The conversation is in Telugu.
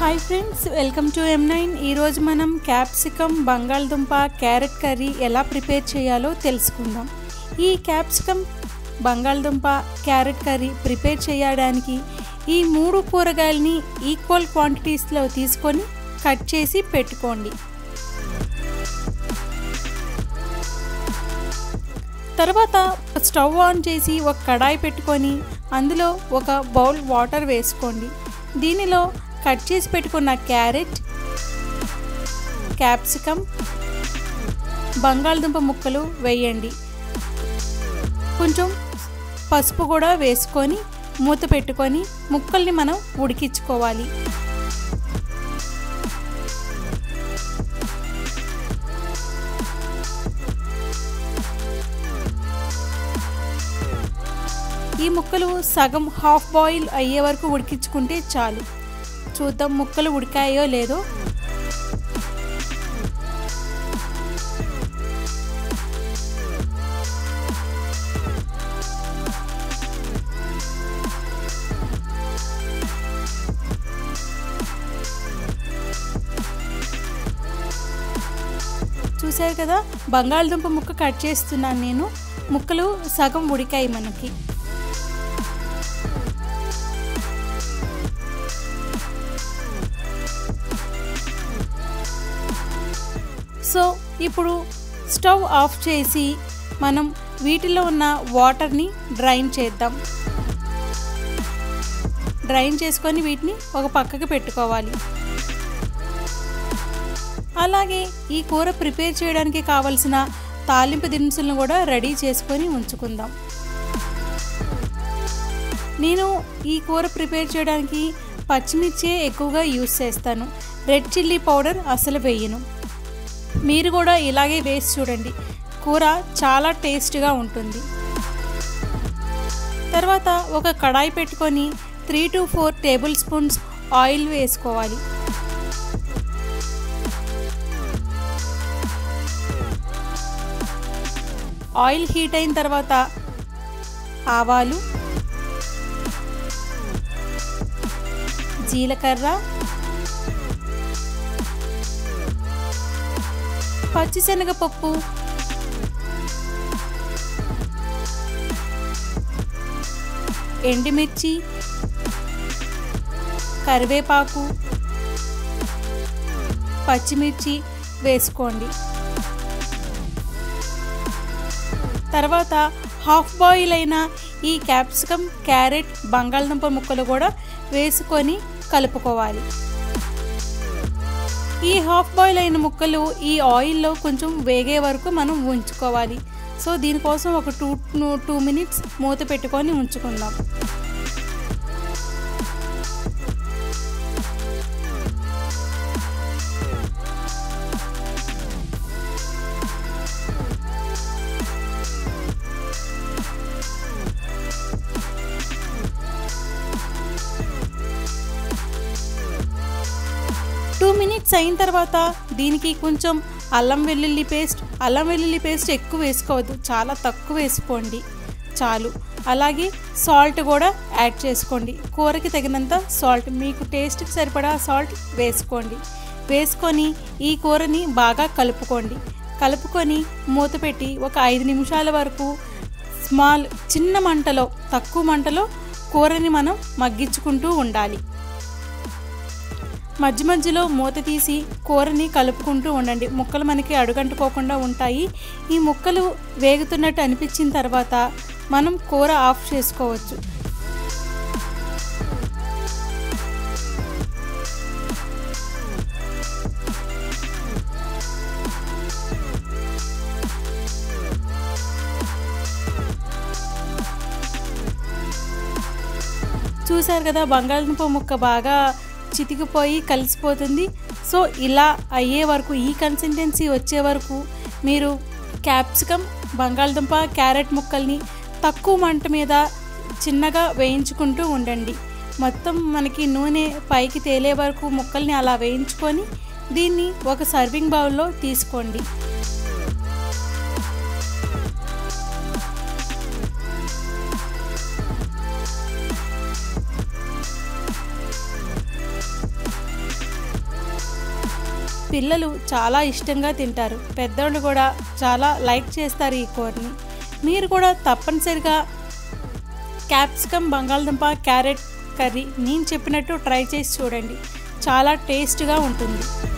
Hi friends welcome to M nine ఈరోజు మనం క్యాప్సికమ్ బంగాళదుంప క్యారెట్ కర్రీ ఎలా ప్రిపేర్ చేయాలో తెలుసుకుందాం. ఈ క్యాప్సికమ్ బంగాళదుంప క్యారెట్ కర్రీ ప్రిపేర్ చేయడానికి ఈ మూడు కూరగాయలని ఈక్వల్ క్వాంటిటీస్లో తీసుకొని కట్ చేసి పెట్టుకోండి. తర్వాత స్టవ్ ఆన్ చేసి ఒక కడాయి పెట్టుకొని అందులో ఒక బౌల్ వాటర్ వేసుకోండి. దీనిలో కట్ చేసి పెట్టుకున్న క్యారెట్ క్యాప్సికమ్ బంగాళదుంప ముక్కలు వేయండి. కొంచెం పసుపు కూడా వేసుకొని మూత పెట్టుకొని ముక్కల్ని మనం ఉడికించుకోవాలి. ఈ ముక్కలు సగం హాఫ్ బాయిల్ అయ్యే వరకు ఉడికించుకుంటే చాలు. చూద్దాం ముక్కలు ఉడికాయో లేదో. చూసారు కదా? బంగాళదుంప ముక్క కట్ చేస్తున్నాను నేను. ముక్కలు సగం ఉడికాయి మనకి. సో ఇప్పుడు స్టవ్ ఆఫ్ చేసి మనం వీటిలో ఉన్న వాటర్ని డ్రైన్ చేద్దాం. డ్రైన్ చేసుకొని వీటిని ఒక పక్కకి పెట్టుకోవాలి. అలాగే ఈ కూర ప్రిపేర్ చేయడానికి కావలసిన తాలింపు దినుసులను కూడా రెడీ చేసుకొని ఉంచుకుందాం. నేను ఈ కూర ప్రిపేర్ చేయడానికి పచ్చిమిర్చే ఎక్కువగా యూస్ చేస్తాను. రెడ్ చిల్లీ పౌడర్ అసలు వేయను. మీరు కూడా ఇలాగే వేసి చూడండి. కూర చాలా టేస్ట్గా ఉంటుంది. తర్వాత ఒక కడాయి పెట్టుకొని three to four tablespoons oil వేసుకోవాలి. ఆయిల్ హీట్ అయిన తర్వాత ఆవాలు జీలకర్ర పచ్చిశనగపప్పు. ఎండుమిర్చి. కరివేపాకు. పచ్చిమిర్చి వేసుకోండి. తర్వాత హాఫ్ బాయిల్ అయిన ఈ క్యాప్సికమ్ క్యారెట్ బంగాళదుంప ముక్కలు కూడా వేసుకొని కలుపుకోవాలి. ఈ హాఫ్ బాయిల్ అయిన ముక్కలు ఈ ఆయిల్లో కొంచెం వేగే వరకు మనం ఉంచుకోవాలి. సో దీనికోసం ఒక టూ టూ మినిట్స్ మూత పెట్టుకొని ఉంచుకుందాం. మినిట్స్ అయిన తర్వాత దీనికి కొంచెం అల్లం వెల్లుల్లి పేస్ట్ అల్లం వెల్లుల్లి పేస్ట్ ఎక్కువ వేసుకోవద్దు చాలా తక్కువ వేసుకోండి చాలు. అలాగే సాల్ట్ కూడా యాడ్ చేసుకోండి. కూరకి తగినంత సాల్ట్ మీకు టేస్ట్కి సరిపడా సాల్ట్ వేసుకోండి. వేసుకొని ఈ కూరని బాగా కలుపుకోండి. కలుపుకొని మూత పెట్టి ఒక ఐదు నిమిషాల వరకు స్మాల్ చిన్న మంటలో తక్కువ మంటలో కూరని మనం మగ్గించుకుంటూ ఉండాలి. మధ్య మధ్యలో మూత తీసి కూరని కలుపుకుంటూ ఉండండి. ముక్కలు మనకి అడుగంటుకోకుండా ఉంటాయి. ఈ ముక్కలు వేగుతున్నట్టు అనిపించిన తర్వాత మనం కూర ఆఫ్ చేసుకోవచ్చు. చూశారు కదా బంగాళదుంప ముక్క బాగా చితికిపోయి కలిసిపోతుంది. సో ఇలా అయ్యే వరకు ఈ కన్సిస్టెన్సీ వచ్చే వరకు మీరు క్యాప్సికమ్ బంగాళదుంప క్యారెట్ ముక్కల్ని తక్కువ మంట మీద చిన్నగా వేయించుకుంటూ ఉండండి. మొత్తం మనకి నూనె పైకి తేలే వరకు ముక్కల్ని అలా వేయించుకొని దీన్ని ఒక సర్వింగ్ బౌల్లో తీసుకోండి. పిల్లలు చాలా ఇష్టంగా తింటారు. పెద్దోళ్ళు కూడా చాలా లైక్ చేస్తారు ఈ కూరని. మీరు కూడా తప్పనిసరిగా క్యాప్సికమ్ బంగాళదుంప క్యారెట్ కర్రీ నేను చెప్పినట్టు ట్రై చేసి చూడండి. చాలా టేస్ట్గా ఉంటుంది.